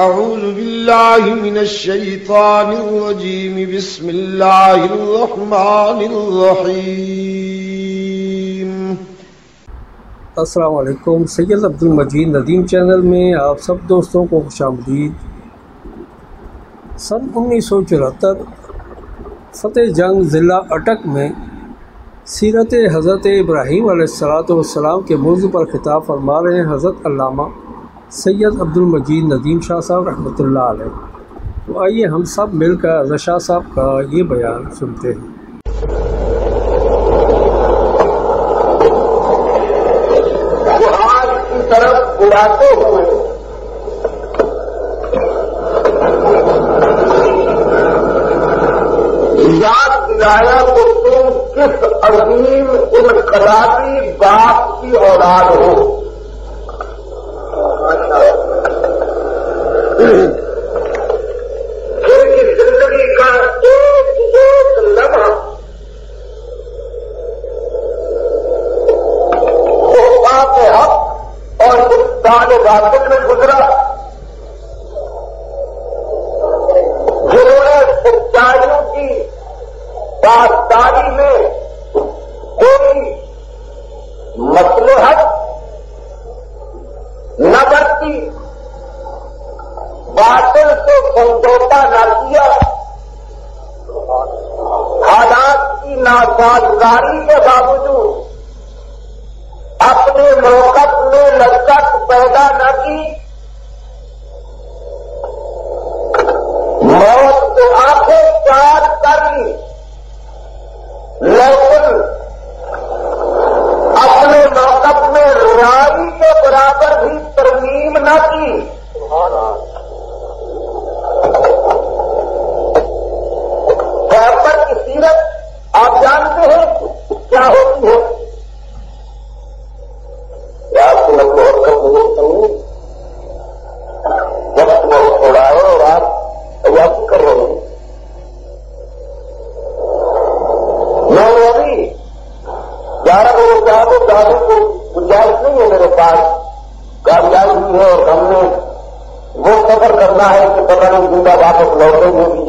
أعوذ بالله من الشيطان الرجيم. بسم الله الرحمن الرحيم. السلام علیکم. سید عبد المجید ندیم چینل میں آپ سب دوستوں کو خوش آمدید. سن انیس سو چوہتر فتح جنگ ضلع اٹک میں سیرت حضرت ابراہیم علیہ السلاۃ والسلام کے موضوع پر خطاب فرما رہے ہیں حضرت علامہ سید عبد المجید ندیم شاہ صاحب رحمۃ اللہ علیہ۔ تو آئیے ہم سب مل کر رضا شاہ صاحب کا یہ بیان سنتے ہیں۔ طرف اڑاتے ہوئے۔ یاد دلایا تو تم کس عظیم ان خرابی باپ کی اولاد ہو۔ that application,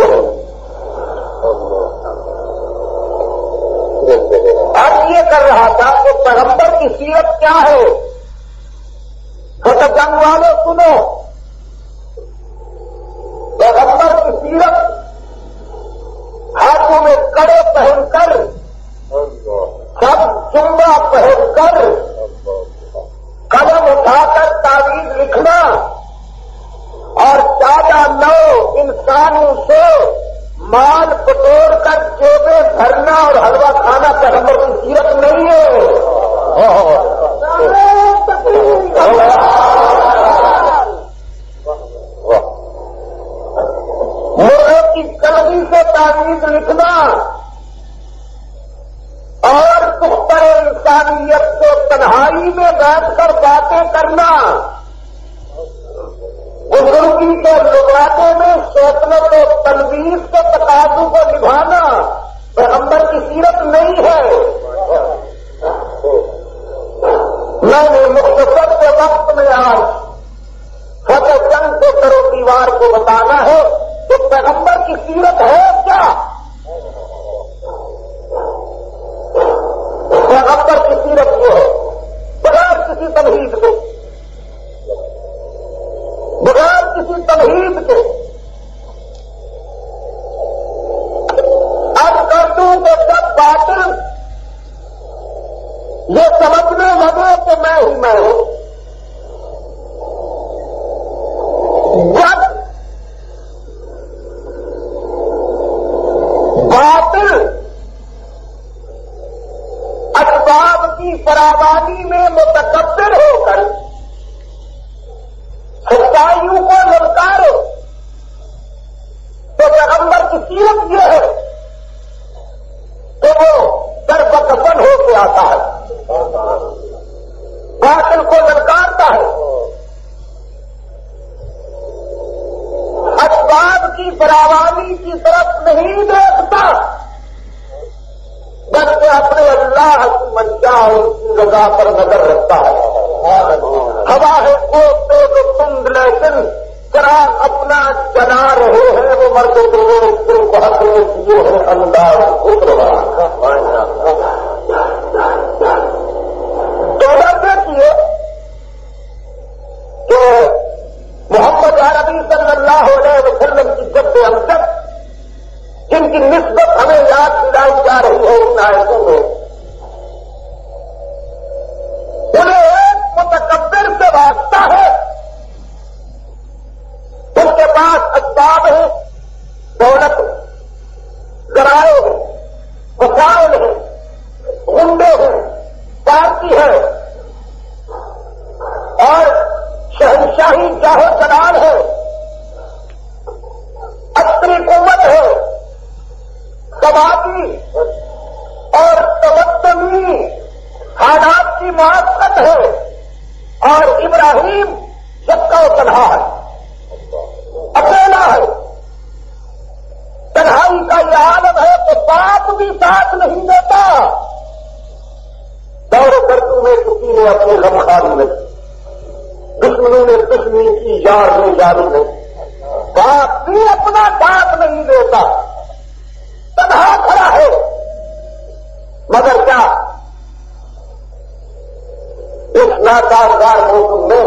ناکارگار موسم میں۔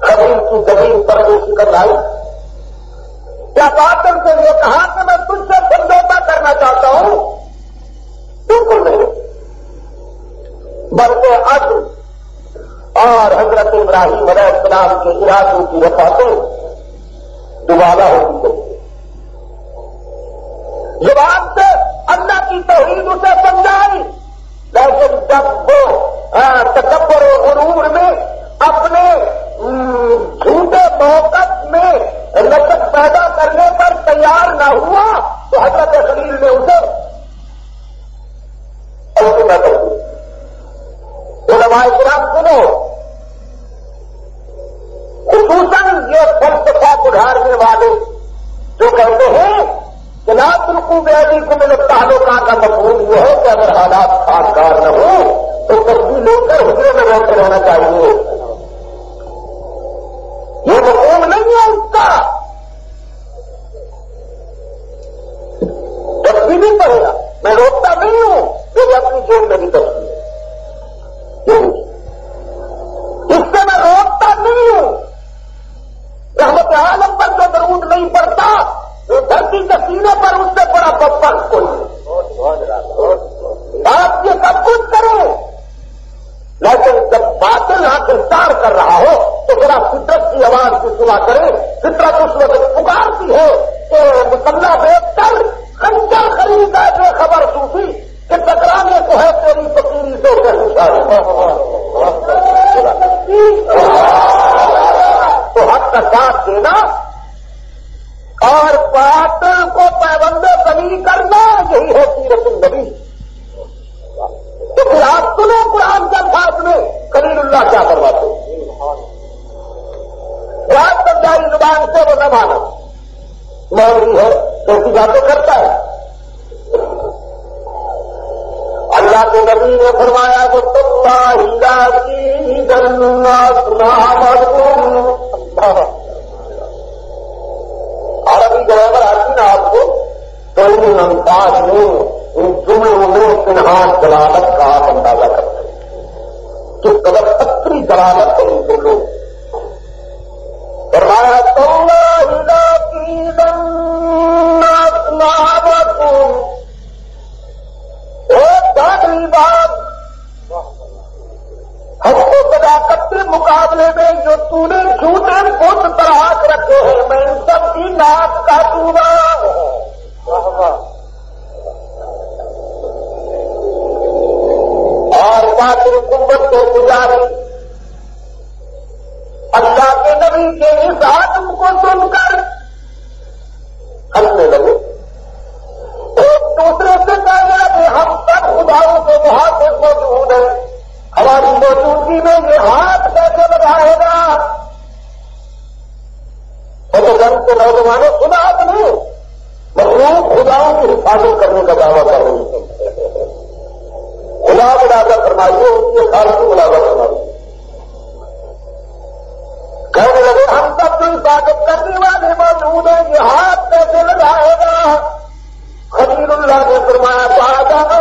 قبیل کی زمین پر وہ فکر لائی۔ کیا باطل سے یہ کہا کہ میں تجھ سے سمجھوتا کرنا چاہتا ہوں؟ بالکل نہیں۔ بلکہ اب اور حضرت ابراہیم علیہ السلام کے ارادوں کی وفاتیں دوبارہ ہوتی گئی۔ زبان سے اللہ کی توحید اسے سمجھائی، لیکن جب وہ تکبر و غرور میں اپنے جھوٹے موقف میں لچک پیدا کرنے پر تیار نہ ہوا تو حضرت خلیل نے اسے علماء کرام سنو۔ خصوصاً یہ فلسفہ اڑھانے والے جو کہتے ہیں کہ لا تلقو بیلی کو میرے تعلقات کا مفہوم یہ ہے کہ اگر حالات خاصگار نہ ہو تو تصویر لے کر حجرے میں رہتے رہنا چاہیے۔ یہ مفہوم نہیں ہے اس کا۔ تصویر بھی پڑے گا۔ میں روکتا نہیں ہوں۔ میری اپنی جیل میں بھی تصویر اس سے میں روکتا نہیں ہوں۔ رحمت عالم پر جو درود نہیں پڑتا تو دھرتی کے سینے پر اس سے بڑا بپر کوئی آپ یہ سب کچھ کریں لیکن جب باطل حاصل کر رہا ہو، تو ذرا فطرت کی آواز کی سنا کریں۔ فطرت اس وقت پکارتی ہے کہ مسلح دیکھ کر کنچر خریدا جو خبر سوسی کہ ٹکرانے کو ہے تیری فکیری سے تو حق کا ساتھ دینا اور باطل کو پیبند بنی کرنا، یہی ہے سیرت النبی۔ تو پھر آپ سنو، قرآن کے ساتھ میں خلیل اللہ کیا کرواتے رات سمجھائی زبان سے وہ نہ مانا مولوی ہے تو کیسی باتیں کرتا ہے۔ اللہ کے نبی نے فرمایا وہ تمہا کی عربی ڈرائیور آتی نا آپ کو تو ان انداز میں ان جملوں میں سنہار دلالت کا آپ اندازہ کرتے ہیں۔ کس قدر ستری دلالت ہے ان جملوں فرمایا تو بات ہم کو صداقت کے مقابلے میں جو تو نے جھوٹے بت تلاش رکھے ہیں، میں ان سب کی ناک کاٹوں گا اور باقی حکومت کو گزاری اللہ کے نبی کے اس آدم کو سن کر ہنسنے لگے ایک دوسرے سے کہا کہ ہم سب خداؤں کے وہاں سے موجود ہیں ہماری موجودگی میں یہ ہاتھ کیسے بڑھائے گا اور تو جنگ کے نوجوانوں سنا آپ نے مخلوق خداؤں کی حفاظت کرنے خدا ملازہ فرمائیے ان کی خالصی ملازہ فرمائیے کہنے لگے، ہم تب تو عبادت کرنے والے موجود ہیں، یہ ہاتھ کیسے لگائے گا؟ خلیل اللہ نے فرمایا پادا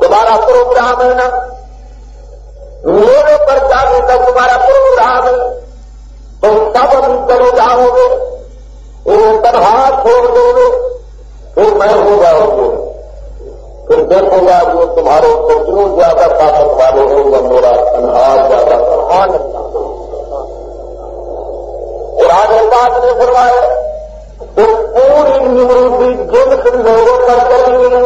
تمہارا پروگرام ہے نا۔ میرے پر جانے کا تمہارا پروگرام ہے۔ تم سب ابھی چلے جاؤ گے۔ انہیں ہاتھ چھوڑ دو۔ گے پھر میں ہو جاؤں گے پھر دیکھوں گا جو تمہارے جو زیادہ طاقت والے ہوں گے میرا تنہا زیادہ تنہا قرآن پاک نے فرمایا تو پوری نمرودی جنس لوگوں پر کریں گے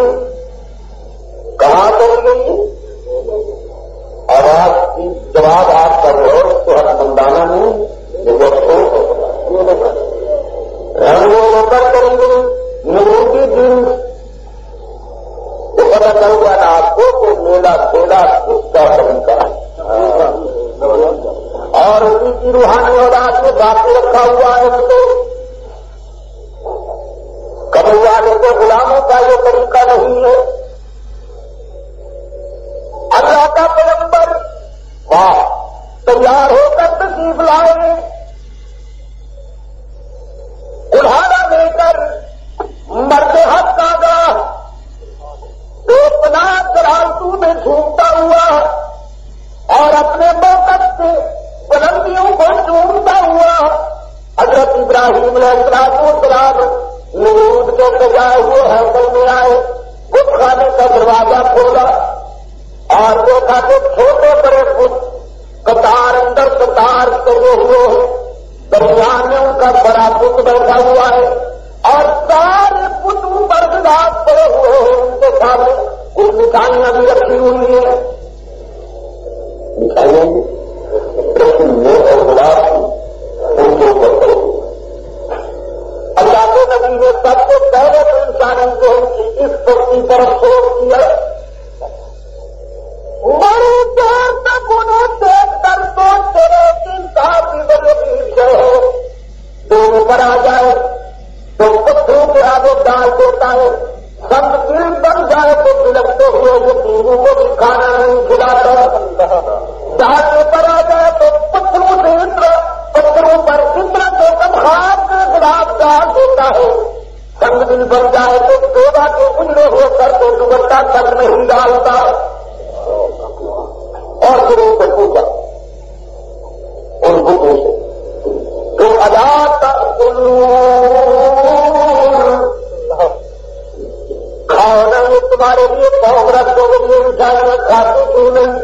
میں کھاتے کیوں نہیں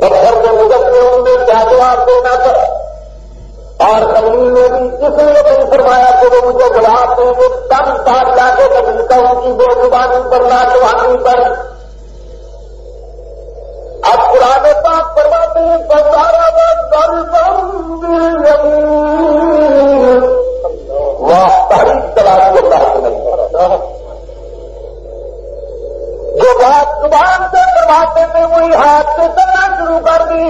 پتھر کے گزرتے میں کیا جواب دینا تھا اور زمین میں بھی اس لیے نہیں فرمایا کہ وہ مجھے گلاب دیں گے تب ساتھ جا کے ملتا ہوں کی بے زبانی پر لاجوانی پر اب پرانے پاک فرماتے ہیں بازارا وہ زبان سے کرواتے تھے وہی ہاتھ سے کرنا شروع کر دی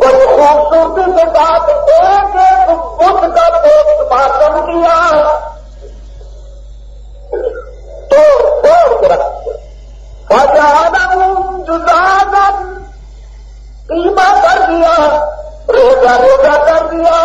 بڑی خوبصورتی کے ساتھ ایک ایک بدھ کا پوسٹ ماتم کیا توڑ توڑ کے رکھ جزادن قیمہ کر دیا روزہ روزہ کر دیا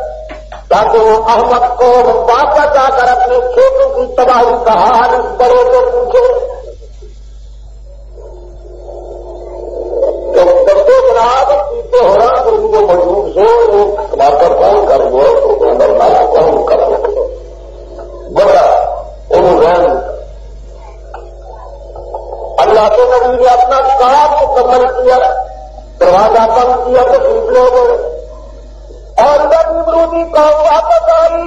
تاکہ وہ احمد کو واپس آ کر اپنے کھیتوں کی تباہی کا حال اس بڑے کو پوچھے۔ تو بچے جناب پیچھے ہو رہا تو ان کو مجبور سے ایک واپس کون کر دو تو اندر مالا کون کر دو بڑا انہوں اللہ کے نبی نے اپنا کام مکمل کیا، دروازہ بند کیا، تو گڏ روڌي ڪاپس آئي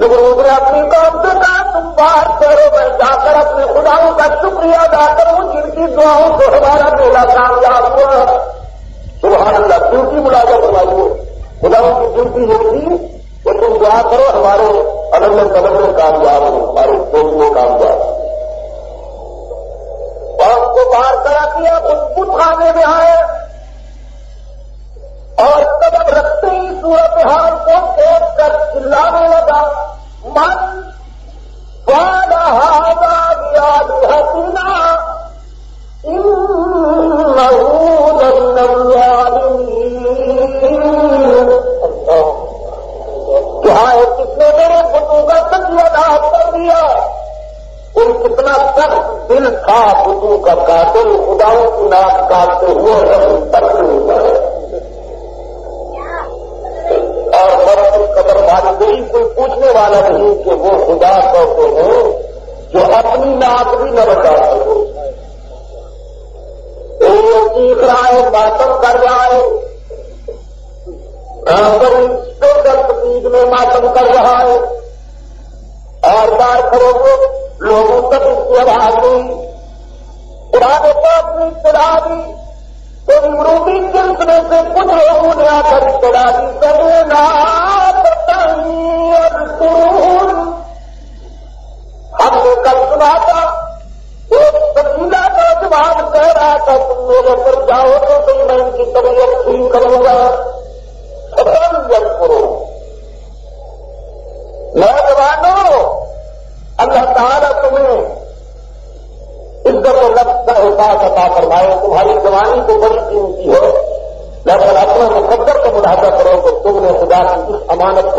رات سان سواد ڪرو ماڪر خدا شڪريه ڪرڻي دعا سو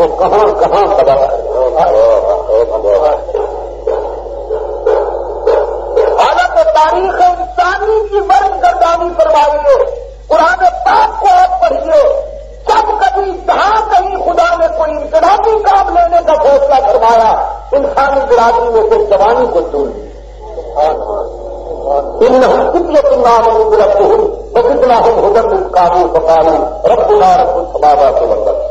وہ کہاں کہاں خبر حالت تاریخ انسانی کی مرد گردانی فرمائیے قرآن پاک کو آپ پڑھیے سب کبھی جہاں کہیں خدا نے کوئی انقلابی کام لینے کا فیصلہ کروایا انسانی برادری نے پھر جوانی کو چون لی رب کتنا ہم ہدن قابو پکانو رب اللہ رب السماوات والارض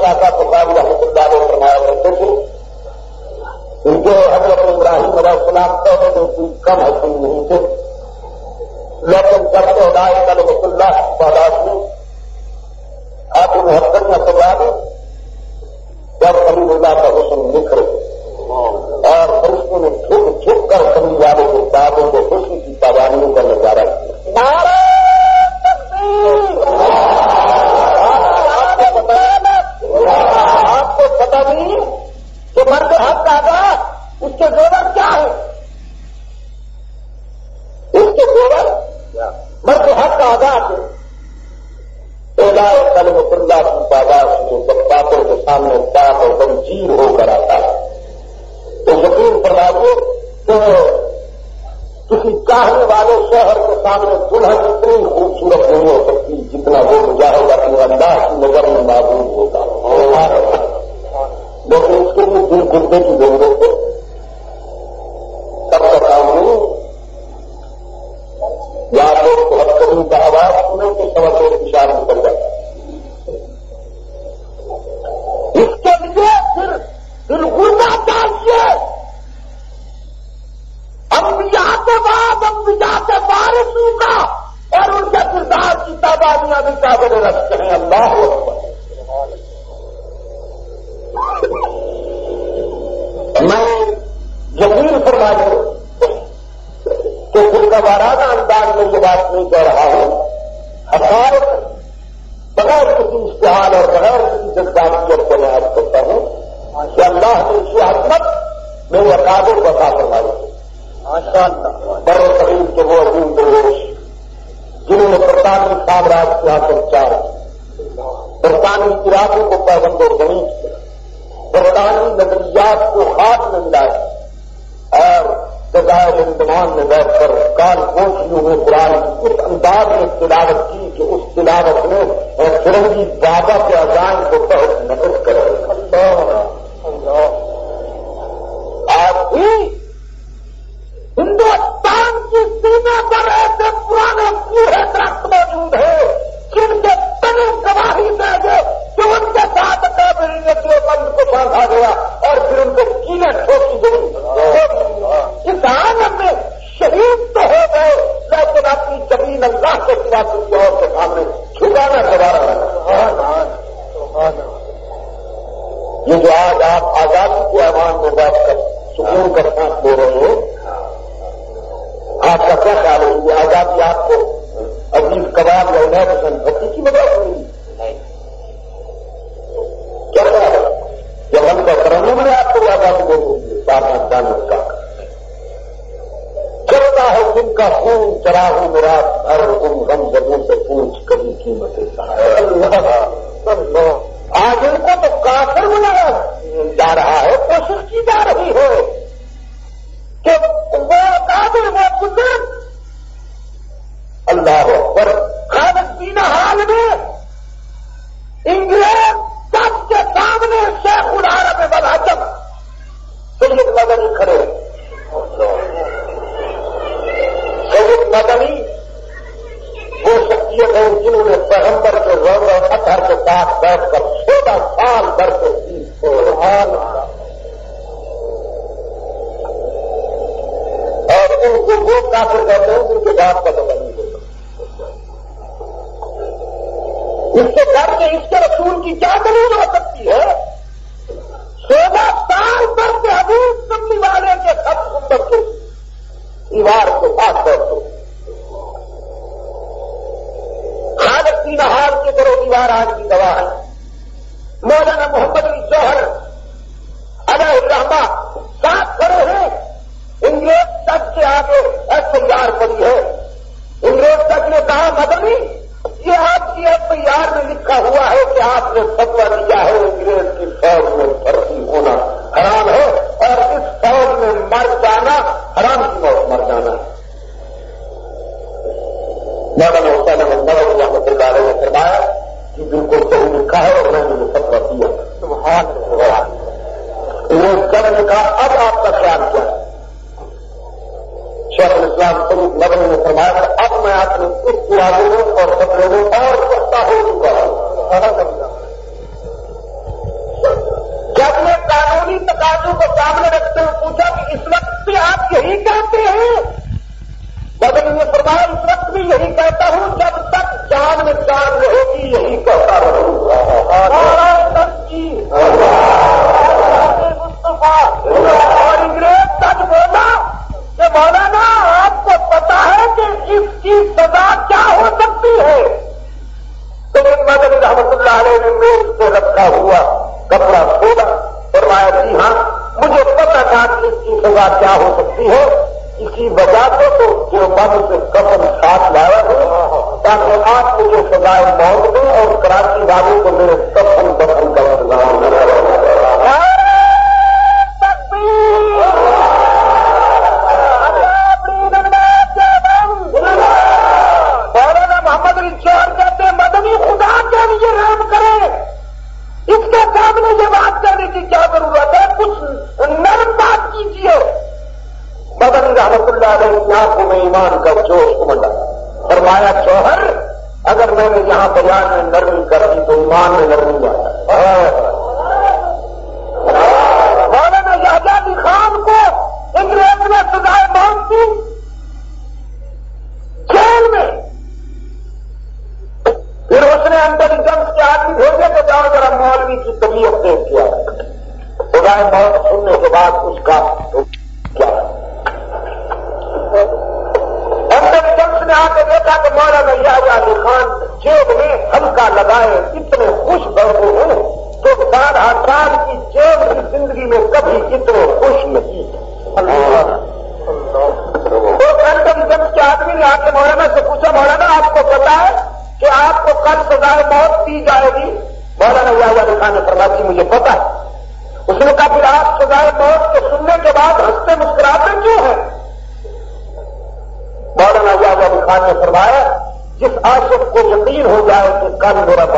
صاحبہ سلطان رحمۃ اللہ نے فرمایا کرتے تھے ان کے حضرت ابراہیم اور السلام پہلے تو کوئی کم حسین نہیں تھے۔ لیکن جب تو اللہ صلی اللہ تعالیٰ انسانی نظریات کو ہاتھ میں ملائے اور جزائر انتمان میں بیٹھ کر کال کوشیوں میں قرآن کی اس انداز میں تلاوت کی کہ اس تلاوت میں فرنگی بابا کے اذان کو بہت نقد کرے آپ بھی خون نہار کے کرو دیوار آج کی دوا ہے۔ مولانا محمد علی جوہر علیہ الرحمہ ساتھ کھڑے ہیں۔ انگریز تک کے آگے ایف آئی آر پڑی ہے۔ انگریز تک نے کہا، مدنی، یہ آپ کی ایف آئی آر میں لکھا ہوا ہے کہ آپ نے فتوا دیا ہے انگریز کی فوج میں بھرتی ہونا حرام ہے اور اس فوج میں مر جانا حرام کی موت، مر جانا ہے۔ مولانا حسین احمد نور رحمۃ اللہ علیہ نے فرمایا کہ بالکل صحیح لکھا ہے اور میں نے یہ فتوا دیا انہیں جب نے کہا، اب آپ کا خیال کیا ہے؟ شیخ الاسلام فروخ نگر نے فرمایا اب میں اپنے اس پرانے میں اور کپڑے میں اور سستا ہو چکا ہوں۔ جب نے قانونی تقاضوں کو سامنے رکھتے ہوئے پوچھا کہ اس وقت بھی آپ یہی کہتے ہیں؟ بدل نے فرمایا اس وقت بھی یہی کہتا ہوں، جب تک جان میں جان رہے گی، یہی کہتا رہوں اور انگریز تک بولا کہ مولانا، آپ کو پتا ہے کہ اس کی سزا کیا ہو سکتی ہے۔ تو مدن رحمت اللہ علیہ نے میز سے رکھا ہوا کپڑا کھولا، فرمایا جی ہاں مجھے پتا تھا کہ اس کی سزا کیا ہو سکتی ہے۔ کسی وجہ سے تو جو من سے قسم ساتھ لایا ہے تاکہ آپ کو سدائے سزائے موت دیں اور کراچی والوں کو میرے قسم قسم کا انتظام محمد مدنی خدا اس کے سامنے یہ بات کرنے کی کیا ضرورت ہے؟ کچھ نرم بات کیجیے۔ بدن رحمت اللہ علیہ آنکھوں میں ایمان کا جوش امنڈا فرمایا شوہر اگر میں نے یہاں بیان میں نرمی کر دی تو ایمان میں نرمی آیا مولانا آزادی خان کو Allahu wa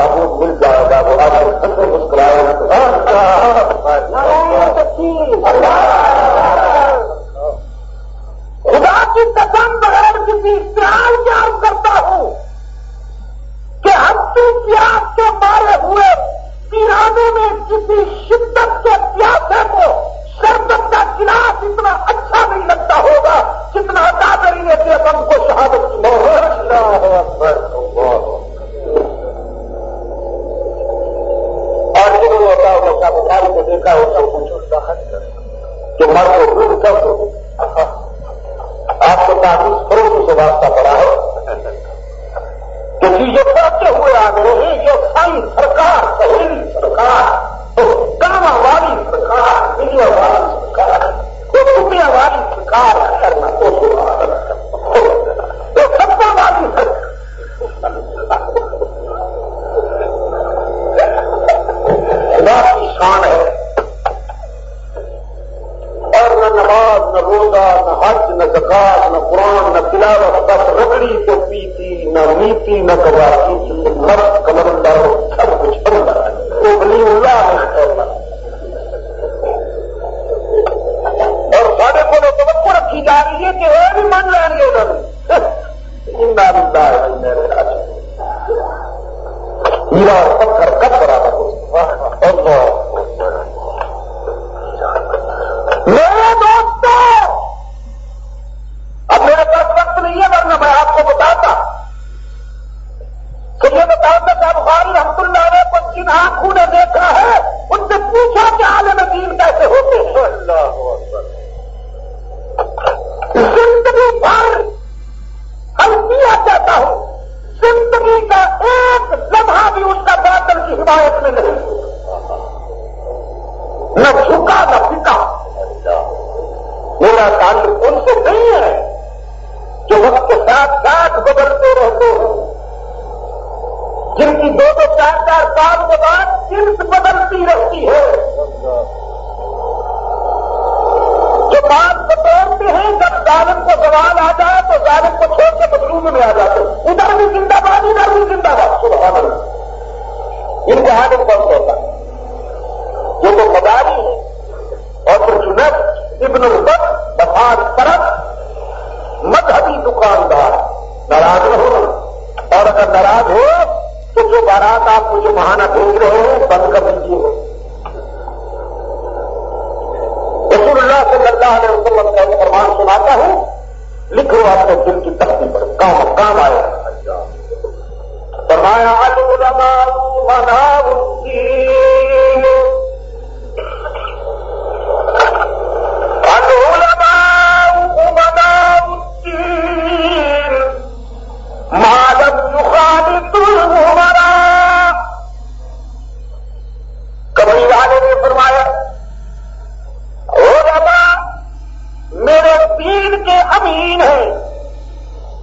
ہیں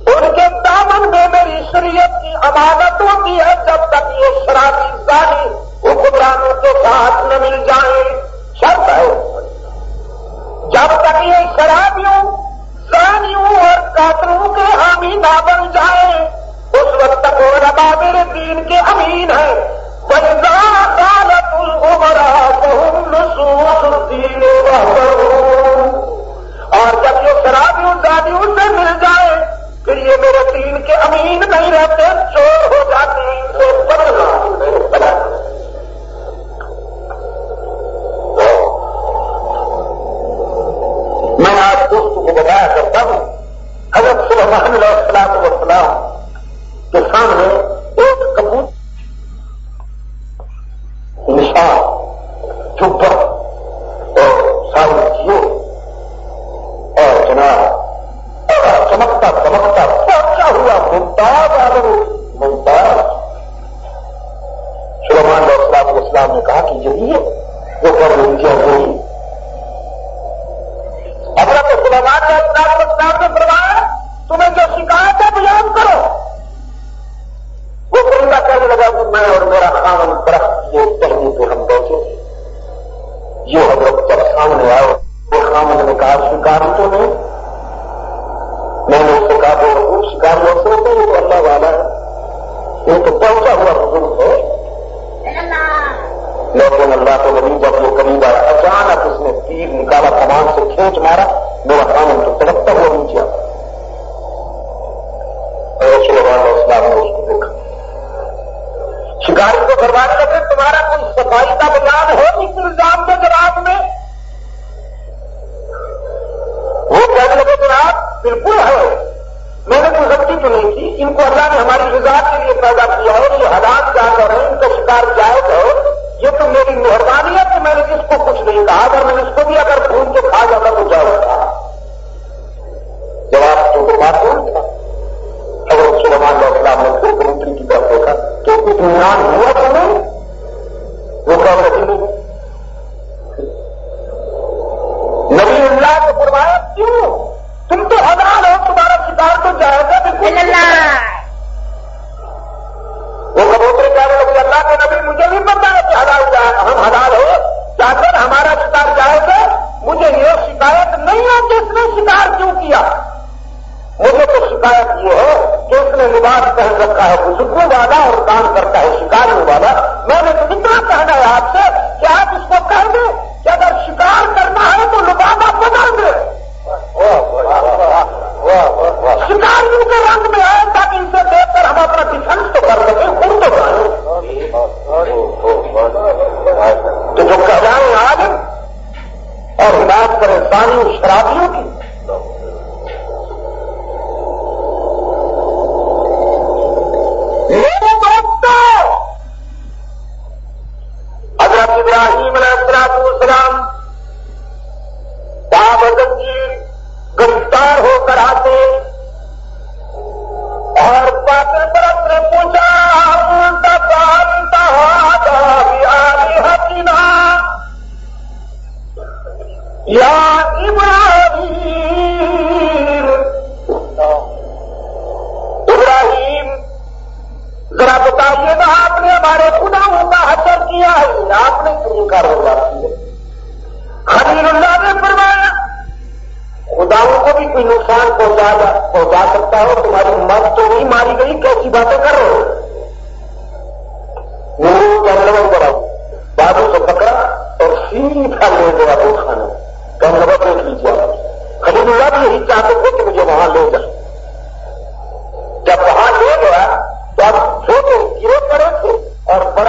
ان کے دامن میں میری شریعت کی امانت ہوتی ہے، جب تک یہ شرابی زانی حکمرانوں کے ساتھ نہ مل جائیں۔ شرط ہے۔ جب تک یہ شرابیوں، زانیوں اور کاتروں کے حامی نہ بن جائیں، اس وقت تک وہ ربا میرے دین کے امین ہے بلزا کالت العمرا بہم نصوص دین بہم اور جب یہ شرابیوں زادیوں سے مل جائے، پھر یہ میرے دین کے امین نہیں رہتے، چور ہو جاتے ہیں ان سے میں آج دوست کو بتایا کرتا ہوں، حضرت سلمان علیہ السلام وسلام کے سامنے ایک کبوت نشان چپر اور ساری چیزوں اور جناب چمکتا چمکتا پہنچا ہوا ممتاز آدمی ممتاز۔ سلمان علیہ السلام اسلام نے کہا کہ یہی ہے، وہ کر لیجیے وہی حضرت سلمان علیہ السلام اسلام نے فرمایا، تمہیں جو شکایت ہے بیان کرو۔ وہ پرندہ کہنے لگا کہ میں اور میرا خامن درخت، یہ پہلے پہ ہم بیٹھے۔ یہ حضرت جب سامنے آئے۔ وہ خامن نے کہا، شکار تو نہیں. میں نے اس سے کہا کہ وہ شکار ایسے ہوتے وہ اللہ والا ہے. یہ تو پہنچا ہوا بزرگ ہے لیکن اللہ کو نبی جب وہ قریب آیا اچانک اس نے تیر نکالا، کمان سے کھینچ مارا میرا خامن تو تڑپتا ہوا نیچے آتا سلمان اسلام نے اس کو دیکھا۔ شکاری کو برباد لگے تمہارا کوئی صفائی کا بیان ہے اس الزام کے جواب میں؟ وہ کہنے لگے جناب بالکل ہے میں نے کوئی غلطی تو نہیں کی۔ ان کو اللہ نے ہماری رضا کے لیے پیدا کیا ہے۔ یہ حالات کیا کر ہیں ان کا شکار جائز ہے یہ تو میری مہربانی ہے۔ کہ میں نے اس کو کچھ نہیں کہا۔ اگر میں نے اس کو بھی اگر بھون کے کھا جاتا تو جاؤ جب وہاں لوگ ہوا تو آپ چھوٹے گرے پڑے تھے اور بڑا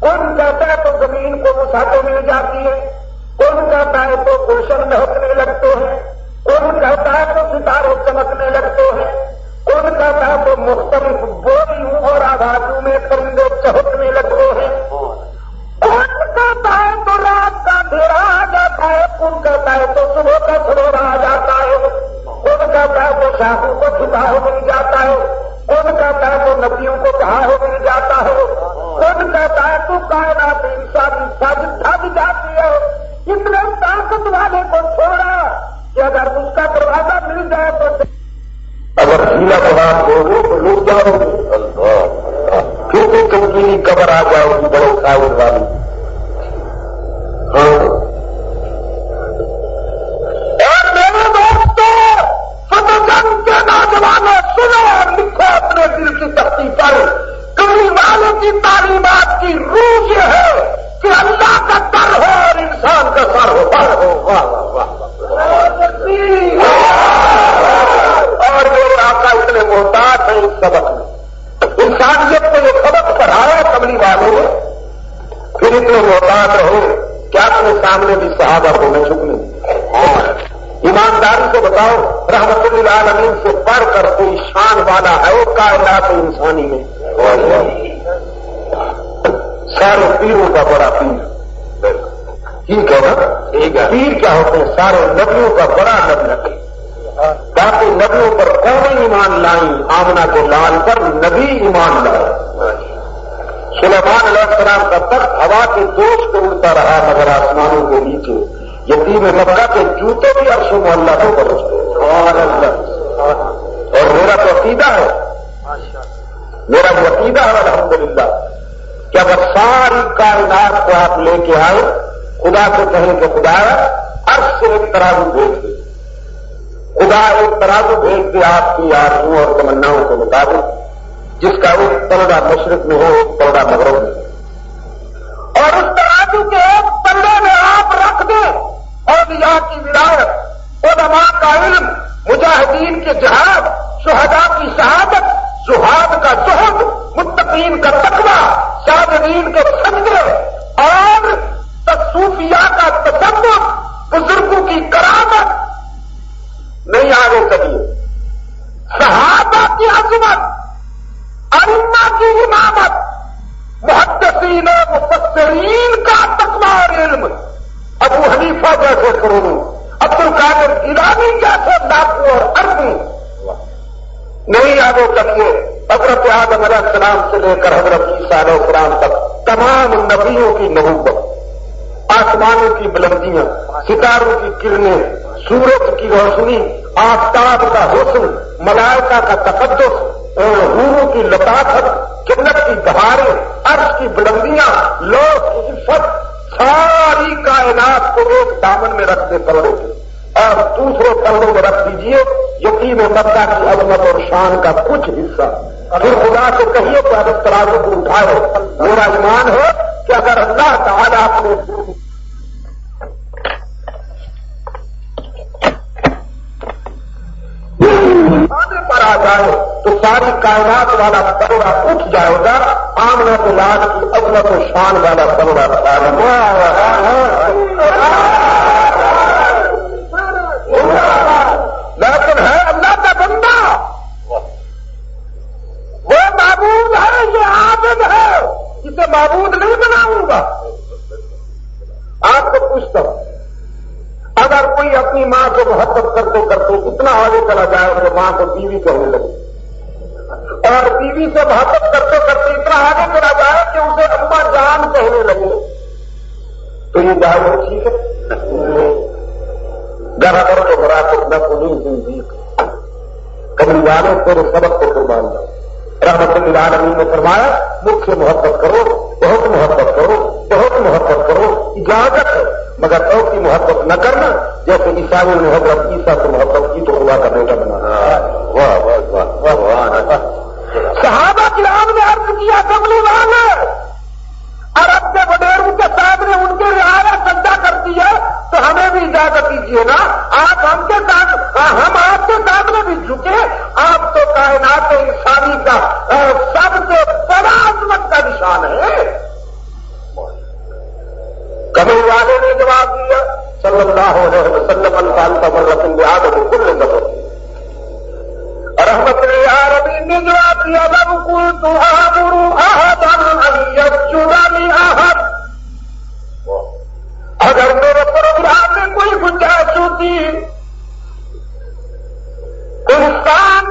کون کہتا ہے تو زمین کو مساطے مل جاتی ہے۔ کون کہتا ہے تو گلشن میں لگتے ہیں۔ کون کہتا ہے تو ستارے چمکنے لگتے ہیں۔ کون کہتا ہے تو مختلف بولیوں اور آبادیوں میں پرندے چہکنے لگتے ہیں۔ کون کہتا ہے تو رات کا دھیرا آ جاتا ہے۔ کون کہتا ہے تو صبح کا سروورا آ جاتا ہے۔ کون کہتا ہے تو شاہوں کو چھپا ہو مل جاتا ہے۔ کون کہتا ہے تو ندیوں کو کہا ہو مل جاتا ہے کون کہتا ہے تو کائنات انسان سب دھب جاتی ہے۔ اتنے طاقت والے کو چھوڑا کہ اگر اس کا دروازہ مل جائے تو اگر ڈھیلا بنا ہو تو لوگ جاؤ گے پھر بھی کمزوری قبر آ جاؤ گی بڑے کھائے والی۔ ہاں۔ امین سے پڑھ کر کوئی شان والا ہے وہ کائنات انسانی میں سارے پیروں کا بڑا پیر۔ ٹھیک ہے۔ نا پیر کیا ہوتے ہیں؟ سارے نبیوں کا بڑا نبی باقی نبیوں پر کون ایمان لائیں؟ آمنا کے لال پر نبی ایمان لائے۔ سلیمان علیہ السلام کا تخت ہوا کے دوست کو اڑتا رہا مگر آسمانوں کے نیچے۔ یتیم مکہ کے جوتے بھی عرش محلہ کو اور میرا تو عقیدہ ہے. میرا وہ عقیدہ ہے، الحمدللہ. کہ اگر ساری کائنات کو آپ لے کے آئے خدا سے کہیں کہ خدا، عرش سے ایک ترازو بھیج دے۔ خدا ایک ترازو بھیج دے، آپ کی آرزوں اور تمناؤں کے مطابق، جس کا ایک پلڑا مشرق میں ہو، ایک پلڑا مغرب میں۔ ہو اور اس ترازو کے ایک پلڑے میں آپ رکھ دیں، اور یہاں کی ولایت علماء کا علم، مجاہدین کے جہاد، شہداء کی شہادت سہاد کا جہد متقین کا تقوی، شاہدین کے سجدے اور صوفیاء کا تصور بزرگوں کی کرامت۔ نہیں آگے کبھی صحابہ کی عظمت ارما کی امامت، محدثین مفسرین کا تقوی اور علم۔ ابو حنیفہ جیسے کروں عبد القادر گیلانی جیسے ڈاکو اور اربوں نہیں آگے کبھی حضرت آدم علیہ السلام سے لے کر حضرت عیسیٰ علیہ السلام تک تمام نبیوں کی نبوت آسمانوں کی بلندیاں، ستاروں کی کرنیں، سورج کی روشنی، آفتاب کا حسن، ملائکہ کا تقدس روحوں کی لطافت، جنت کی بہاریں، عرش کی بلندیاں لوگ عفت ساری کائنات کو ایک دامن میں رکھتے پڑھو اور دوسرے پلڑوں میں رکھ دیجیے یقین مکہ کی عظمت اور شان کا کچھ حصہ۔ پھر خدا سے کہیے کہ اگر ترازو کو اٹھائے میرا ایمان ہے کہ اگر اللہ تعالیٰ اپنے پر آ جائے تو ساری کائنات والا کروڑا اٹھ جائے گا، آمنا کے لاج کی عظمت و شان والا کروڑا لیکن ہے اللہ کا بندہ۔ وہ معبود ہے، یہ عابد ہے۔ اسے معبود نہیں بناؤں گا۔ آپ کو پوچھتا ہوں اگر کوئی اپنی ماں کو محبت کرتے کرتے اتنا آگے چلا جائے کہ ماں کو بیوی کہنے لگے۔ اور بیوی سے محبت کرتے کرتے اتنا آگے چلا جائے کہ اسے اما جان کہنے لگے۔ تو یہ جائے ٹھیک ہے۔ ذرا کرو تو برا کر نہ پولی زندگی۔ کبھی والے تیرے سبق کو قربان جاؤ۔ رحمت اللہ عالمین نے فرمایا مجھ سے محبت کرو، بہت محبت کرو، بہت محبت کرو، اجازت ہے۔ مگر تو کی محبت نہ کرنا جیسے عیسائی نے حضرت عیسا سے محبت کی تو خدا کا بیٹا بنانا واہ واہ واہ واہ صحابہ کی رام نے عرض کیا کملی والے! عرب کے وڈیروں کے سامنے ان کے رعایا سجا کرتی ہے تو ہمیں بھی اجازت دیجیے نا۔ آپ ہم کے ساتھ ہم آپ کے سامنے بھی جھکے آپ تو کائنات انسانی کا سب سے بڑا عظمت کا نشان ہے۔ کبھی والے نے جواب دیا۔ صلی اللہ علیہ وسلم انسان کا مرتن بہاد کل نظر رحمت عربی نے جواب دیا بب کل تو آہد اگر میرے پروگرام میں کوئی گنجائش ہوتی انسان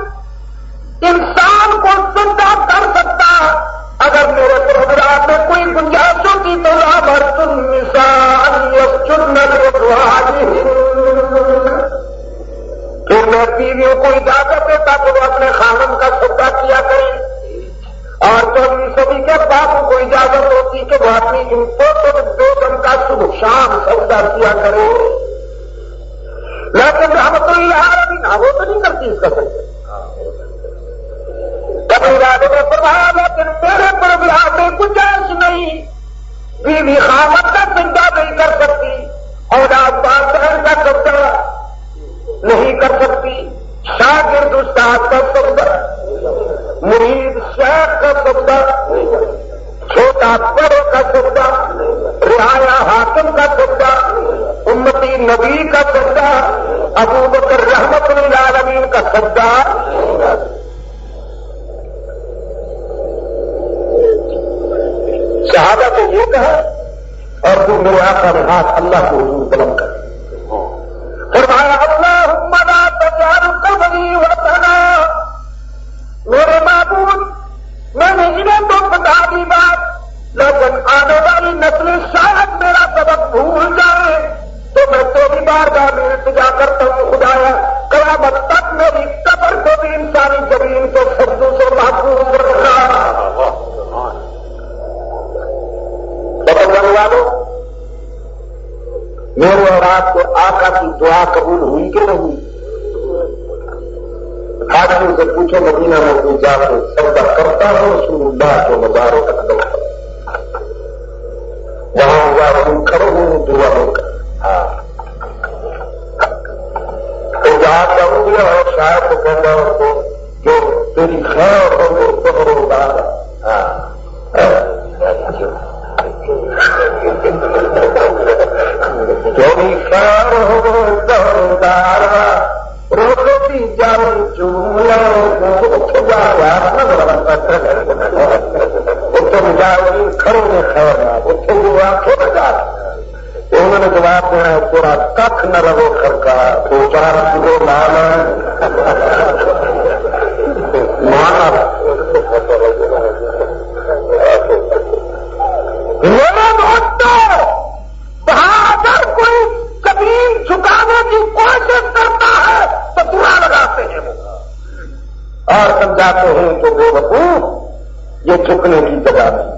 انسان کو زندہ کر سکتا اگر میرے پروگرام میں کوئی گنجائش ہوتی تو رابر تم نسان چنت پھر میں بیویوں کو اجازت دیتا تو وہ اپنے خانم کا سودا کیا کریں۔ اور چودہ سبھی کے باپ کو اجازت ہوتی کہ وہ اپنی امپورٹنٹ بیگم کا صبح شام سودا کیا کرے لیکن رحمت اللہ نہ وہ تو نہیں کرتی اس کا سکتے۔ کبھی راجے میں فرمایا لیکن میرے پروگرام میں گنجائش نہیں۔ بیوی خامت کا چنتا نہیں کر سکتی اور آپ بات کا سبدا نہیں کر سکتی۔ شاگرد استاد کا سبدا مرید شیخ کا سبدا چھوٹا بڑے کا سبدا رعایا حاکم کا سبدا امتی نبی کا سبدا ابو بکر رحمت العالمین کا سبدا اور تو میرے آقا میں ہاتھ پورا نہ رہو گھر کا چار کلو مانا اگر کوئی زمین چکانے کی کوشش کرتا ہے تو برا لگاتے ہیں وہ۔ اور سمجھاتے ہیں کہ وہ بکو یہ جھکنے کی جگہ نہیں۔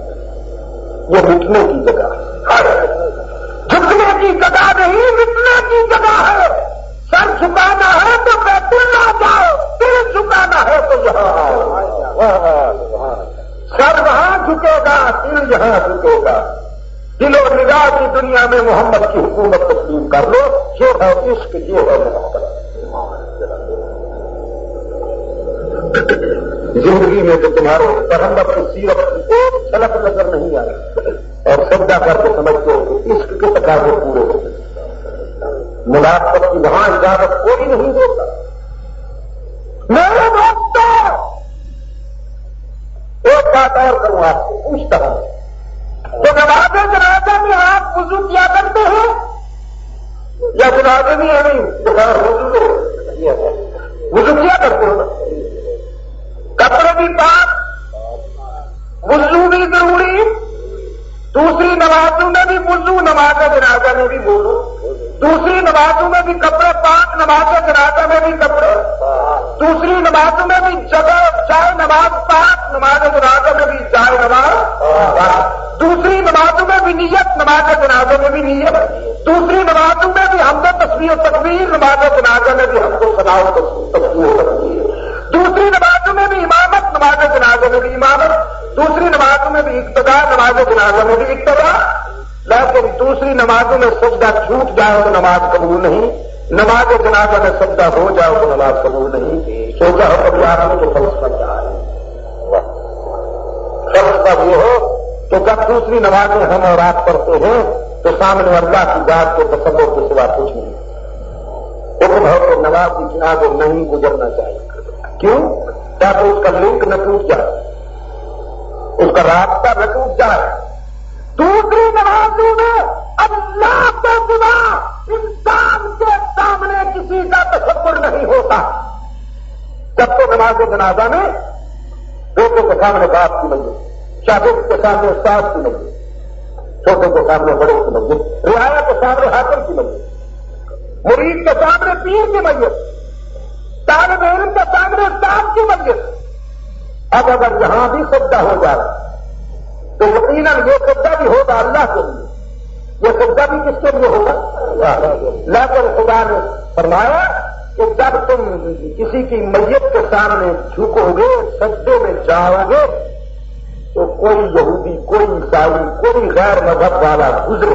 کی دنیا میں محمد کی حکومت تسلیم کر لو، یہ ہے عشق یہ ہے محبت زندگی میں تو تمہارے محمد کی سیرت کی ایک جھلک نظر نہیں آئی۔ اور سبدا کر کے سمجھتے ہو کہ عشق کے تقاضے پورے ہو ملاقت کی وہاں اجازت کوئی نہیں ہوتا میرے دوستوں ایک بات اور کروں آپ سے، پوچھتا ہوں۔ تو نماز جنازہ میں آپ وضو کیا کرتے ہیں؟ یا جنازے بھی ہے نہیں وضو کیا کرتے ہو کپڑے بھی پاک، وضو بھی ضروری۔ دوسری نمازوں میں بھی وضو نماز جنازہ میں بھی بولو دوسری نمازوں میں بھی کپڑے پاک نماز جنازہ میں بھی کپڑے دوسری نمازوں میں بھی جگہ چائے نماز پاک نماز جنازہ میں بھی چائے نماز دوسری نمازوں میں بھی نیت نماز جنازہ میں بھی نیت دوسری نمازوں میں بھی ہم کو تصویر و تقویر نماز جنازہ میں بھی ہم کو سناؤ تصویر و تقویر دوسری نمازوں میں بھی امامت، نماز جنازہ میں بھی امامت، دوسری نمازوں میں بھی اقتدا نماز جنازہ میں بھی اقتدا لیکن دوسری نمازوں میں سجدہ چھوٹ جائے تو نماز قبول نہیں، نماز جنازہ میں سجدہ ہو جائے تو نماز قبول نہیں، سوچا ہو کبھی آپ کو تو فرض پڑ ہے فرض کا یہ ہو تو جب دوسری نمازیں ہم اور آپ پڑھتے ہیں تو سامنے اللہ کی بات کے تصور کے سوا کچھ نہیں۔ حکم ہے کہ نماز کی چناب نہیں گزرنا چاہیے۔ کیوں؟ تاکہ اس کا لنک نہ ٹوٹ جائے۔ اس کا رابطہ نہ ٹوٹ جائے۔ دوسری نمازوں میں اللہ کے سوا انسان کے سامنے کسی کا تصور نہیں ہوتا۔ جب تو نماز جنازہ میں بیٹوں کے سامنے باپ کی منزل شاگرد کے سامنے استاد کی منزل چھوٹے کے سامنے بڑے کی منزل رعایا کے سامنے حاکم کی منزل مرید کے سامنے پیر کی منزل طالب علم کے سامنے استاد کی منزل اب اگر یہاں بھی سجدہ ہو جائے، تو یقیناً یہ سجدہ بھی ہوگا اللہ کے لیے۔ یہ سجدہ بھی کس کے لیے ہوگا؟ لیکن خدا نے فرمایا کہ جب تم کسی کی میت کے سامنے جھکو گے سجدے میں جاؤ گے تو کوئی یہودی، کوئی عیسائی، کوئی غیر مذہب والا گزرے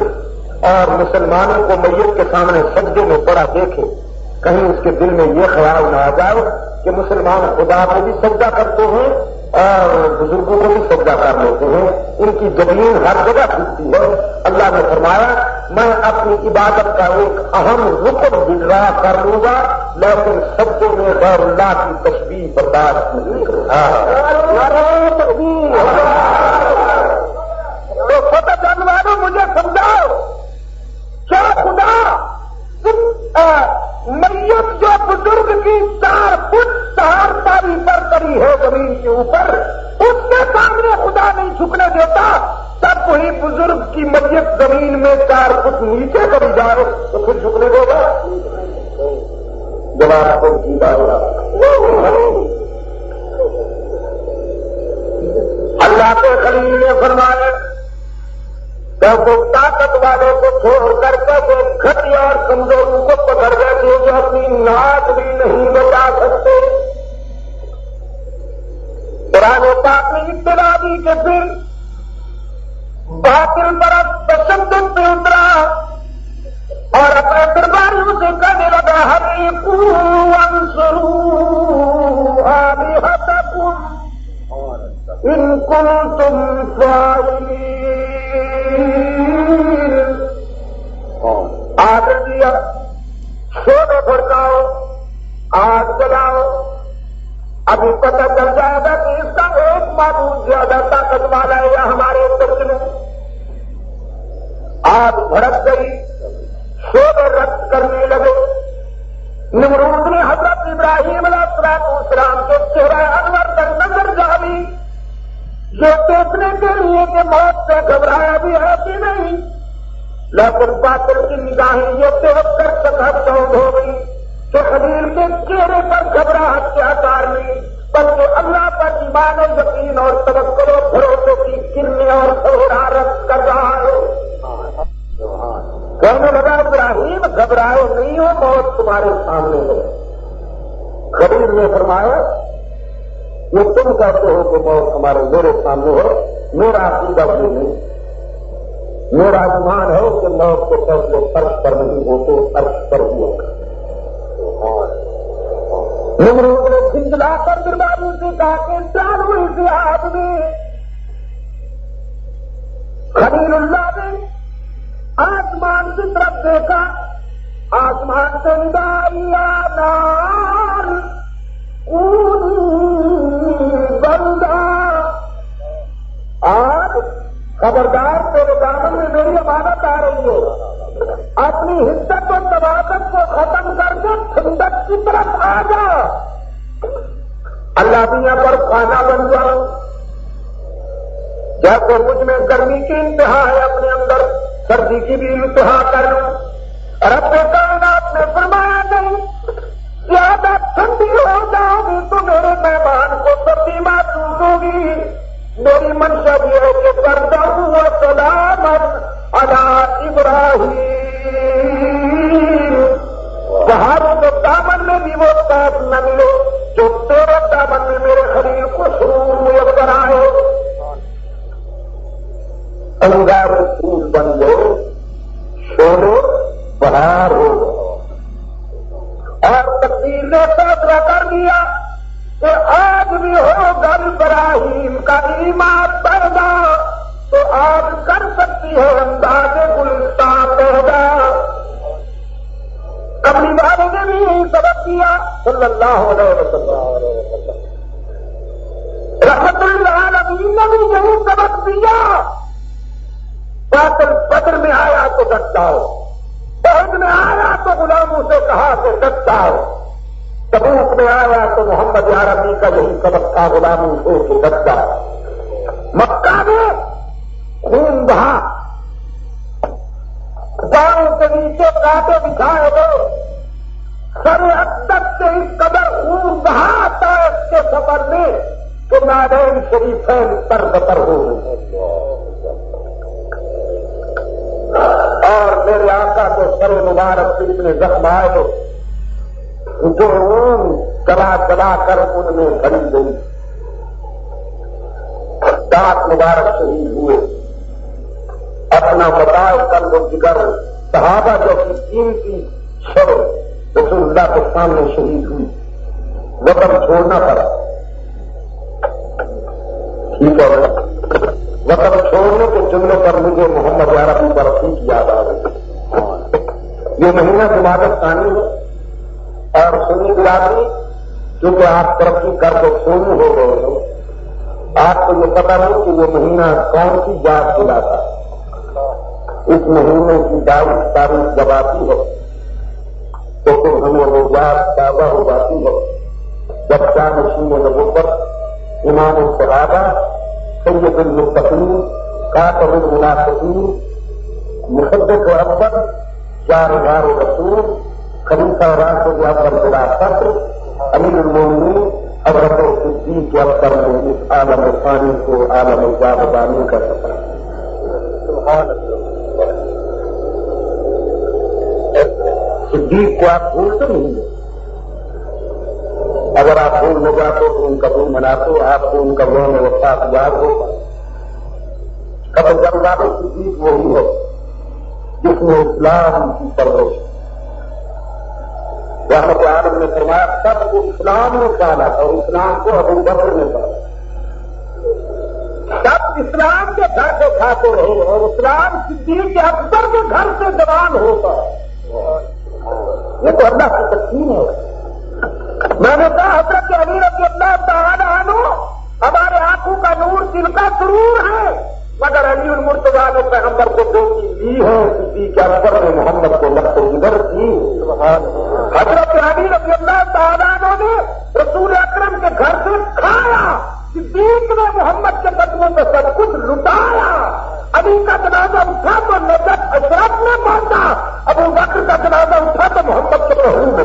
اور مسلمانوں کو میت کے سامنے سجدے میں پڑا دیکھے۔ کہیں اس کے دل میں یہ خیال نہ آ جائے کہ مسلمان خدا کو بھی سجدہ کرتے ہیں اور بزرگوں کو بھی سجدہ کر لیتے ہیں۔ ان کی زمین ہر جگہ ٹوٹتی ہے۔ اللہ نے فرمایا، میں اپنی عبادت کا ایک اہم رکن گزرا کر لوں گا، لیکن سب میں غیر اللہ کی تشبیح برداشت نہیں تو فتح جانواروں مجھے سمجھاؤ۔ کیا خدا؟ میت جو بزرگ کی چار فٹ چار تاری پر کری ہے زمین کے اوپر، اس کے سامنے خدا نہیں جھکنے دیتا، تب وہی بزرگ کی میت زمین میں چار فٹ نیچے کری جائے، تو پھر جھکنے دے گا۔ جواب کو کی اللہ کے خلیل نے فرمایا وہ طاقت والوں کو چھوڑ کر کے وہ گھٹیا اور کمزوروں کو پکڑ بیٹھے جو اپنی ناک بھی نہیں بچا سکتے۔ پرانے پاک نے اطلاع دی کہ پھر باطل برف تشدد پہ اترا اور اپنے درباریوں سے کہنے لگا ہری پورو آبی ہتم ان کو تم آگ دیا، سونے بھڑکاؤ آگ جلاؤ ابھی پتہ چل جائے گا کہ اس کا ایک معبود زیادہ طاقت والا ہے یا ہمارے میں۔ آگ بھڑک گئی، سونے رقص کرنے لگے۔ نمرود نے حضرت ابراہیم علیہ السلام کے چہرہ یہ دیکھنے کے لیے کہ موت سے گھبرایا بھی ہے کہ نہیں لیکن باطل کی نگاہیں یہ دیکھ کر سکھ ہو گئی کہ خلیل کے چہرے پر گھبراہٹ کے آکار نہیں، بلکہ اللہ پر ایمان و یقین اور توکل و بھروسے کی کرنے اور سہارت کر رہا ہے۔ کہنے لگا، ابراہیم گھبراہے نہیں ہو بہت تمہارے سامنے ہے۔ خلیل نے فرمایا یہ تم کہتے ہو کہ بہت ہمارے میرے سامنے ہو، میرا عقیدہ بھی نہیں۔ میرا ایمان ہے کہ موت کے پہلے فرق پر نہیں ہوتے فرق پر ہوا نمرود نے سنجلا کر درباری سے کہا کہ انسان ہوئی سے آدمی۔ خلیل اللہ نے آسمان کی طرف دیکھا، آسمان سے نداریا نار بندہ خبردار تیرے دامن میں میری امانت آ رہی ہے۔ اپنی حصت و تبادت کو ختم کر کے ٹھنڈک کی طرف آ جا۔ اللہ دنیا پر کھانا بن جاؤ جیسے مجھ میں گرمی کی انتہا ہے اپنے اندر، سردی کی بھی انتہا کر لوں۔ اور اپنے کائنات نے فرمایا نہیں، زیادہ ٹھنڈی ہو جاؤ گی تو میرے مہمان کو سردی محسوس ہوگی۔ میری منشا یہ ہے کہ کرتا ہوں وہ سلامت ادا ابراہیم۔ پہاڑوں کے دامن میں بھی وہ ساتھ نہ ملے، جو تیرے دامن میں میرے خرید کو شروع کر آئے انگار پھول بن گئے شورو بہار ہو اور تقدیر نے فیصلہ کر دیا۔ کہ آج بھی ہو گل ابراہیم کا ایمان پیدا تو آگ کر سکتی ہے انداز گلستان پیدا کبھی والے نے بھی یہی سبق دیا صلی اللہ علیہ وسلم۔ رحمت اللہ نبی نے بھی یہی سبق دیا۔ باطل بدر میں آیا تو ڈٹ جاؤ بہت میں آیا تو غلاموں سے کہا کہ ڈٹ جاؤ تبوک میں آیا تو محمد عربی کا یہی سبق تھا غلاموں سے کہ ڈٹ مکہ میں خون بہا۔ گاؤں کے نیچے کاٹے دکھائے گئے۔ سر تک سے اس قدر خون بہا آتا ہے اس کے سفر میں کہ نادین شریف پر بتر ہو اور میرے آقا کو سر مبارک سے اتنے زخم آئے۔ جو اون چلا چلا کر ان میں کھڑی گئی۔ دانت مبارک شہید ہوئے۔ اپنا بتاؤ کر وہ جگر صحابہ جو کہ قیمتی شو رسول اللہ کے سامنے شہید ہوئی۔ وطن چھوڑنا پڑا۔ ٹھیک ہے وطن چھوڑنے کے جملے پر مجھے محمد عربی برفی کی یاد آ رہی ہے۔ یہ مہینہ جماعت ثانی ہے۔ اور سنی برادری کیونکہ آپ ترقی کر کے سونی ہو گئے ہو آپ کو یہ پتا نہیں کہ یہ مہینہ کون سی جات دلاتا اس مہینے کی بائیس تاریخ جب آتی ہے تو پھر ہمیں وہ یاد تازہ ہو جاتی ہے جب کیا مشین نبوت امام الصحابہ، سید المستقیم کاتب المنافقین مقدس و اکبر، چار ہزار رسول خلیفہ راشد اکبر بلا فخر امیر المومنین، حضرت صدیق کے اکبر میں اس عالم ثانی کو عالم جاودانی کا سفر صدیق کو آپ بھولتے نہیں اگر آپ بھول ہو جاتے تو ان کا بھول مناتے، آپ کو ان کا وہ میں وفاق یاد ہوگا قبل جب بات صدیق وہی ہے، جس نے اسلام کی پرورش رحمت عالم نے فرمایا سب کو اسلام نے پالا اور اسلام کو ابو بکر نے پالا سب اسلام کے گھر سے کھاتے رہے اور اسلام صدیق کے اکبر کے گھر سے جوان ہوتا یہ تو اللہ کی تقسیم ہے۔ میں نے کہا، حضرت علی رضی اللہ تعالیٰ عنہ، ہمارے آنکھوں کا نور دل کا ضرور ہے۔ مگر علی المرتضا نے پیغمبر کو دوستی لی ہے کسی کے اکبر نے محمد کو کو ادھر کی حضرت علی رضی اللہ تعالیٰ نے رسول اکرم کے گھر سے کھایا صدیق نے محمد کے قدموں میں سب کچھ لٹایا۔ علی کا جنازہ اٹھا تو نجت اشرف میں پہنچا ابو بکر کا جنازہ اٹھا تو محمد کے محروم میں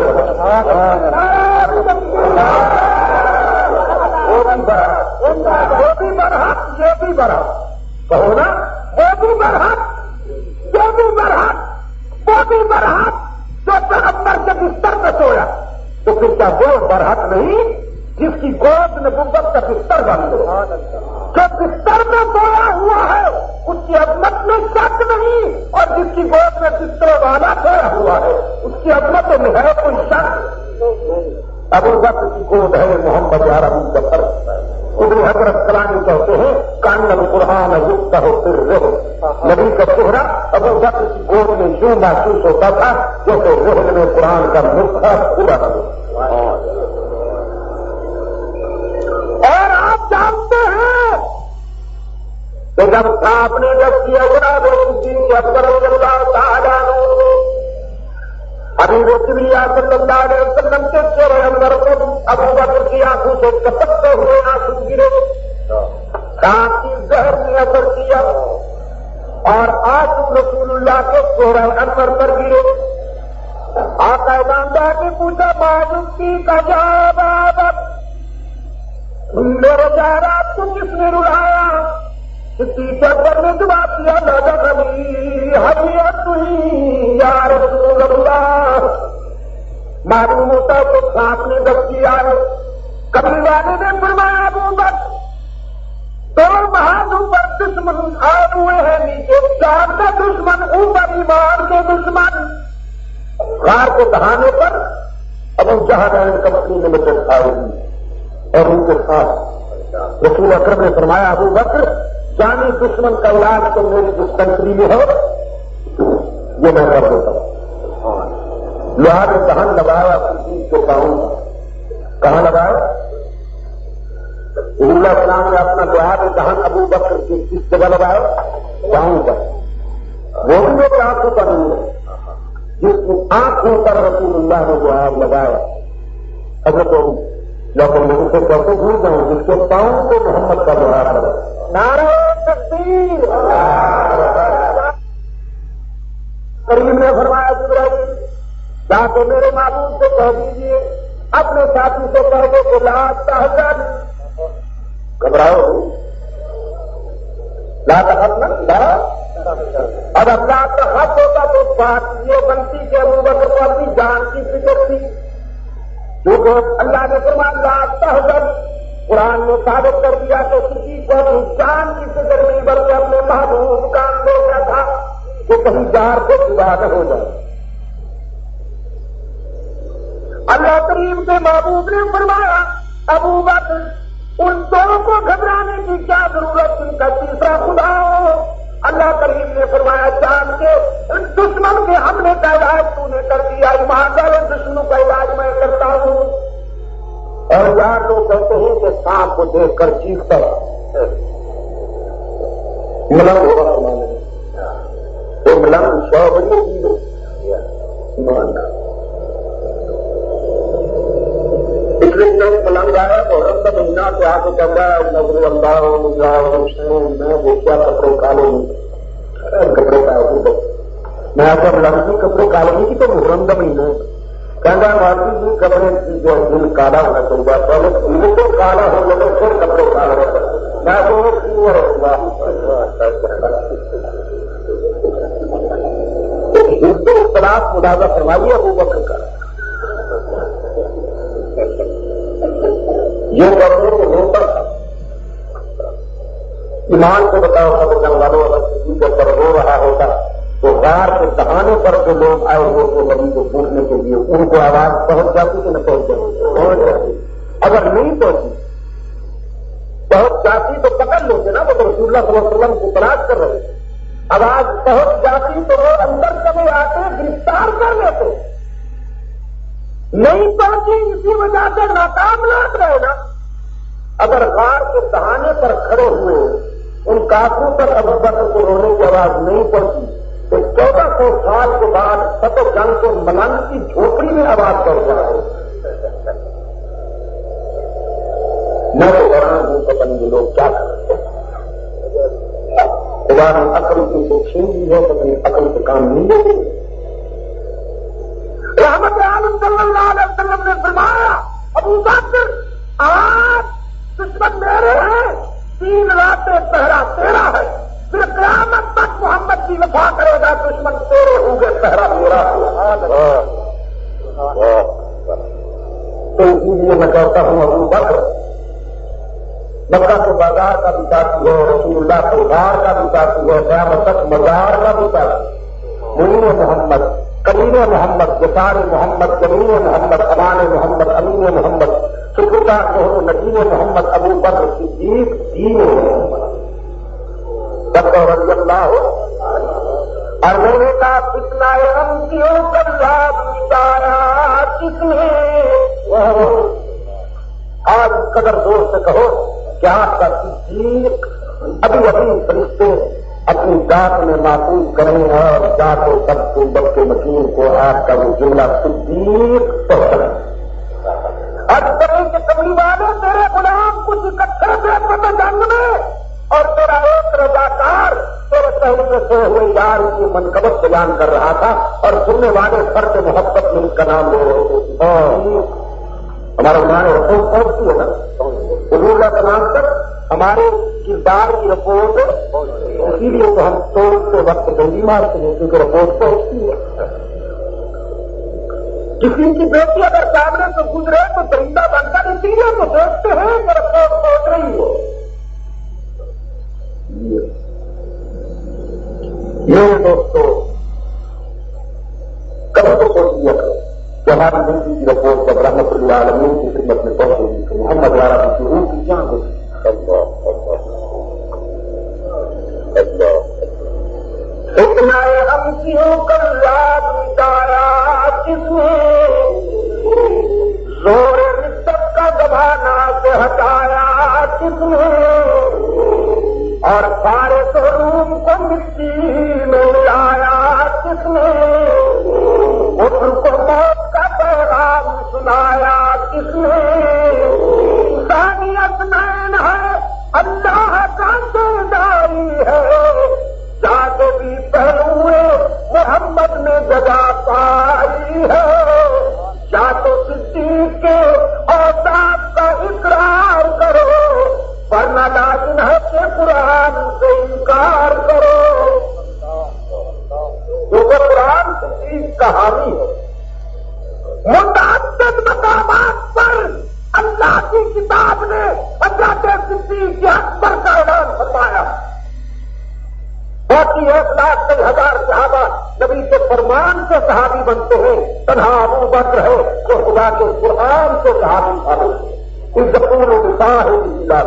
وہ بھی برحق یہ بھی برحق کہو نا وہ بھی برحق یہ بھی برحق وہ برحق جو پیغمبر کے بستر میں سویا۔ تو پھر کیا وہ برحق نہیں، جس کی گود نبوت کا بستر بن گیا۔ جو بستر میں سویا ہوا ہے، اس کی عظمت میں شک نہیں، اور جس کی گود میں بستر والا سویا ہوا ہے، اس کی عظمت میں ہے کوئی شک۔ ابو بکر کی گود ہے محمد عربی کا فرق ابن حضرت کلانی کہتے ہیں کانن قرآن یوگتا ہو پھر رہو نبی کا چہرہ ابو بکر کی گود میں یوں محسوس ہوتا تھا جیسے روحن میں قرآن کا نسخہ پورا ہو۔ اور آپ جانتے ہیں کہ جب آپ نے جب کیا گرا جناب الدین اکبر اللہ تعالیٰ نے ابھی وہ صلی اللہ علیہ وسلم کے چہرے اندر کو ابو بکر کی آنکھوں سے کپکتے ہوئے آنسو گرے۔ سانس کی زہر نے اثر کیا اور آنسو رسول اللہ کے چہرے اندر پر گرے۔ آقا باندھا نے پوچھا معلوم کی کا جواب میرے جہرات کو کس نے رلایا؟ ٹیچر پر نے جواب دیا، لگا کبھی حریت ہوئی، یا رسول اللہ۔ معلوم ہوتا تو سانپ نے دب کیا ہے۔ کبھی والے نے فرمایا، ابو بک دو بہادر پر دشمن آئے ہوئے ہیں نیچے۔ چار کا دشمن اوپر ایمان کے دشمن۔ کار کو دہانے پر ابو جہاں کمپنی میں مدد آئے گی اور ان کے ساتھ رسول اکرم نے فرمایا، ابو بکر، جانی دشمن کا علاج تو میری جس کنٹری میں ہو یہ میں کر دیتا ہوں۔ لوہا نے دہن لگایا کسی کو کہوں کہاں لگایا؟ اللہ اسلام نے اپنا لوہا نے دہن ابو بکر کی کس جگہ لگایا؟ کہوں پر۔ وہ بھی میرے آنکھوں پر نہیں ہے جس کی آنکھوں پر رسول اللہ نے جو لگایا۔ اگر تو جب ہم لوگوں سے کیسے بھول جاؤں، جس کے پاؤں کو محمد کا لوہا کرے نارا تقدیر کریم نے فرمایا جبراہیم جا کے میرے معبود سے کہہ دیجیے اپنے ساتھی سے کہہ دو کہ لاج کا ہزار گھبراؤ۔ لا لا اب اللہ کا خط ہوتا تو بات یہ بنتی کہ ابو بکر کو اپنی جان کی فکر تھی۔ کیونکہ اللہ نے فرمان لا تحزن قرآن نے ثابت کر دیا کہ کسی کو اپنی جان کی فکر نہیں، بلکہ اپنے محبوب کا اندر تھا کہ کہیں جار کو جدا نہ ہو جائے۔ اللہ کریم کے محبوب نے فرمایا، ابو بکر، ان دونوں کو گھبرانے کی کیا ضرورت ان کا تیسرا خدا ہو۔ اللہ کریم نے فرمایا، جان کے دشمن کے حملے کا علاج تو نے کر دیا۔ ایماندار دشمنوں کا علاج میں کرتا ہوں۔ اور یار لوگ کہتے ہیں کہ سانپ کو دیکھ کر چیختا ملنگ ہوگا فرمانے ملنگ سو بڑی چیز اس لیے جب آیا تو رنگ کا مہینہ سے آ کے کہتا ہے، نظر انداز میں دیکھا کپڑے کالے کپڑے کا میں آپ کا ملنگ کپڑے کالے کی تو محرم کا مہینہ ہے۔ کہنا مارتی جی کپڑے جو دل کالا ہونا چاہیے۔ پہلے دل تو کالا ہو جائے پھر کپڑے کالا ہوتا میں تو کیوں رہوں گا ہندو اختلاف مداخلہ فرمائیے ابو بکر کا۔ یہ کرنے کو روتا ایمان کو بتاؤ سب جنگ والوں اگر کسی کے اوپر رو رہا ہوتا۔ تو غار کے دہانے پر جو لوگ آئے ہوئے تھے، نبی کو پوچھنے کے لیے ان کو آواز پہنچ جاتی کہ نہ پہنچ جاتی پہنچ جاتی؟ اگر نہیں پہنچی، پہنچ جاتی تو پکڑ لیتے نا وہ تو رسول اللہ صلی اللہ علیہ وسلم کو تلاش کر رہے تھے۔ آواز پہنچ جاتی تو وہ اندر کبھی آتے، گرفتار کر لیتے۔ نہیں پہنچی اسی وجہ سے ناکام لاٹ رہے نا۔ اگر غار کے دہانے پر کھڑے ہوئے، ان کافروں پر ابو بکر کو رونے کی آواز نہیں پڑتی، تو چودہ سو سال کے بعد سب جنگ کے ملنگ کی جھوپڑی میں آواز پڑ رہا ہے۔ میں تو حیران ہوں، پتہ نہیں یہ لوگ کیا کر ہیں۔ خدا نے عقل کی سے چھین لی ہے، پتہ نہیں عقل سے کام نہیں لے رحمت عالم صلی اللہ علیہ وسلم نے فرمایا، ابو بکر، آج دشمن میرے ہیں، تین راتیں پہرا تیرا ہے، پھر قیامت تک محمد کی وفا کرے گا، دشمن تیرے ہوں گے، پہرا میرا تو اسی لیے میں کہتا ہوں، ابو بکر، مکہ کے بازار کا بھی ساتھی ہے رسول اللہ کے غار کا بھی ساتھی ہے قیامت تک مزار کا بھی ساتھی منیر محمد کبیر محمد جسار محمد جمیر محمد امان محمد، امین محمد شکرتا محمد، نجیم محمد، ابو بکر صدیق، دین محمد۔ ڈاکٹر رضی اللہ ہو اور میں نے کہا کتنا ہم کیوں کر بتایا کس نے؟ آج قدر زور سے کہو کیا آپ کا صدیق ابھی ابھی فرشتے اپنی ذات میں محفوظ کریں اور ذات و سب کو بچے مکین کو آپ کا وہ جملہ صدیق پہنچ اب کریں کہ کبھی والے تیرے غلام کچھ اکٹھے تھے پتہ جنگ میں اور تیرا ایک رضاکار تیرے پہلے سے ہوئے یار کی منقبت بیان کر رہا تھا اور سننے والے سر کے محبت میں اس کا نام لے رہے تھے۔ ہمارا ہمارے رپورٹ پہنچتی ہے نا؟ حضور کا نام تک ہمارے کردار کی رپورٹ اسی لیے تو ہم توڑتے وقت گنگی مارتے ہیں، کیونکہ رپورٹ پہنچتی ہے۔ کسی کی بیٹی اگر سامنے سے گزرے تو درندہ بن کر اسی لیے تو دیکھتے ہیں کہ رپورٹ پہنچ رہی ہے یہ دوستو کبھی تو سوچ لیا کرو؟ جماعت ملکی کی رپورٹ جب رحمت اللہ عالمین کی خدمت میں پہنچے تو محمد والا کی شروع کی جان ہو اتنا امکیوں کا لاب نکالا کس نے؟ زور سب کا دبانا سے ہٹایا کس نے؟ اور سارے شوروم کو مٹی میں لایا کس نے؟ کو سنایا کس ہے، اللہ کا داری ہے۔ جاگ بھی پہلوئے، محمد نے جگہ پائی ہے۔ یا تو صدیق کے اوتاد کا اقرار کرو، ورنہ لازم ہے کہ کے قرآن سے صحابی ثابت ہے ان سکون نثار لا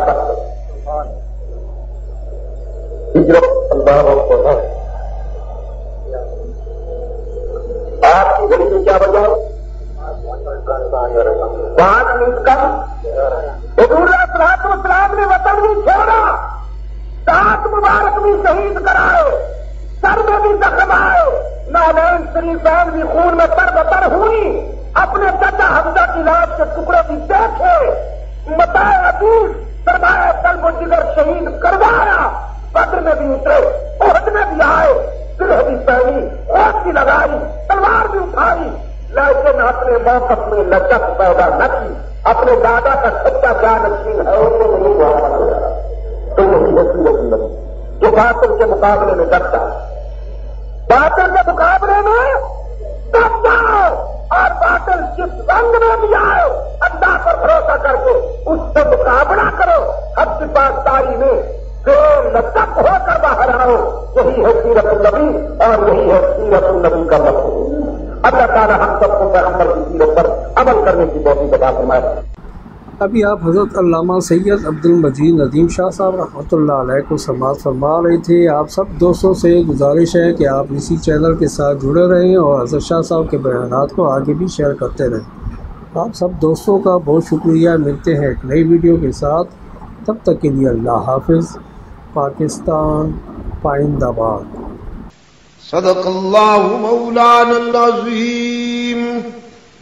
ابھی آپ حضرت علامہ سید عبد المجید ندیم شاہ صاحب رحمۃ اللہ علیہ کو سماعت فرما رہے تھے۔ آپ سب دوستوں سے گزارش ہے کہ آپ اسی چینل کے ساتھ جڑے رہیں اور حضرت شاہ صاحب کے بیانات کو آگے بھی شیئر کرتے رہیں۔ آپ سب دوستوں کا بہت شکریہ۔ ملتے ہیں ایک نئی ویڈیو کے ساتھ۔ تب تک کے لیے اللہ حافظ۔ پاکستان پائند آباد صدق الله مولانا العظيم